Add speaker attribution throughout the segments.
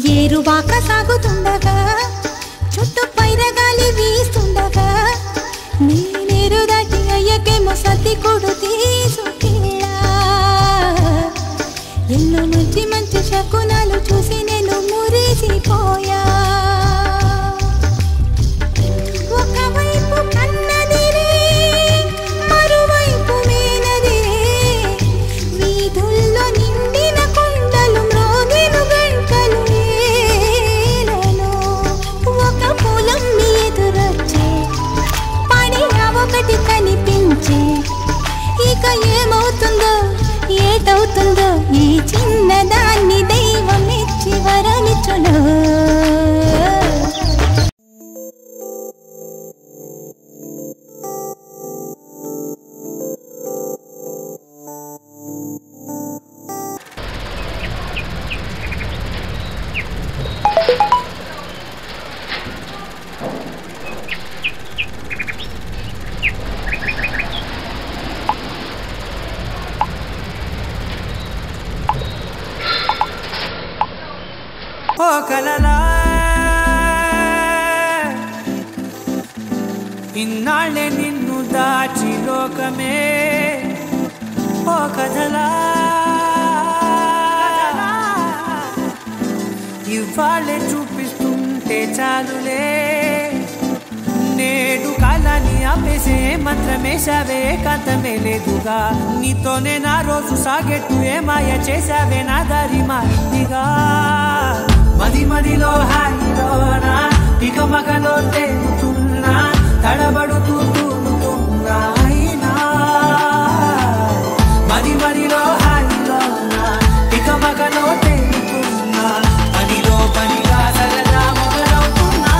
Speaker 1: ఏరువాక సాగుతుండగా చుట్టూ పైరగాలి వీస్తుండగా నేనేరు దాటి అయ్యకేమో సర్ది కొడు తీసుకెళ్ళా. ఎన్నో మంచి మంచి శకునాలు చూసి నేను మురిసిపోయా.
Speaker 2: ఓ కలలా ఇన్నాళ్ళే నిన్ను దాచి లోకమే ఓ కథలా ఇవాళ్ళే చూపిస్తుంటే చాలులే నేడు కాలాన్ని ఆపేసే మంత్రమేశావే కాంతమే లేదుగా నీతోనే నా రోజు సాగెట్టు ఏ మాయ చేశావే నా దారి మారిందిగా మది మదిలో హాయిలోనా? ఇక మగలో తేలుతున్నా తడబడుతూ తూలుతున్నా అయినా. మది మదిలో హాయిలోనా? ఇక మగలో తేలుతున్నా పనిలో పనిగా సరదా మొదలవుతున్నా.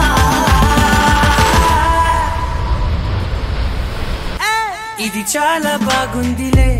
Speaker 2: ఇది చాలా బాగుందిలే.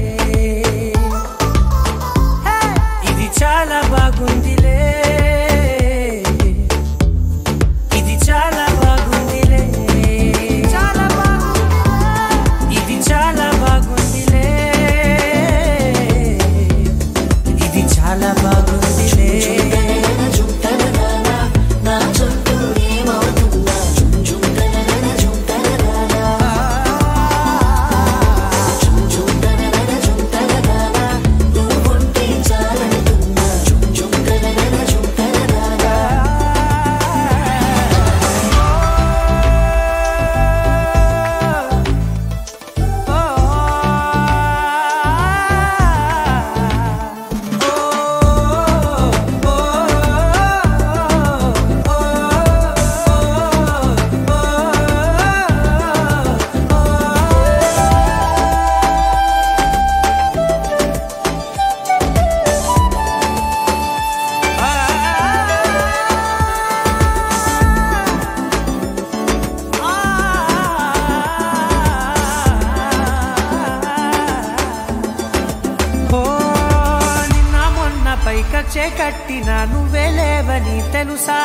Speaker 2: పైకచ్చే కట్టిన నువ్వే లేవని తెలుసా?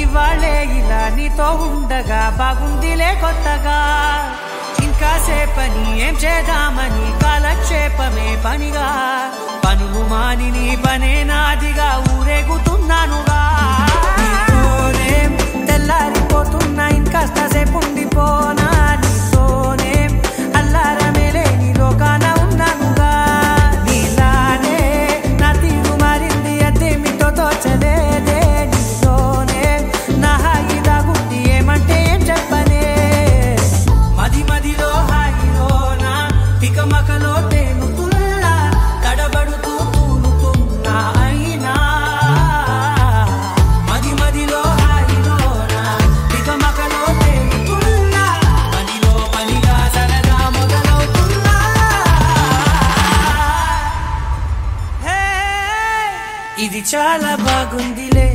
Speaker 2: ఇవాళే ఇలా నీతో ఉండగా బాగుందిలే కొత్తగా. ఇంకా సేపని ఏం చేద్దామని కాలక్షేపమే పనిగా. పనులు మాని నీ పనే నాదిగా. तिच्याला बागून दिले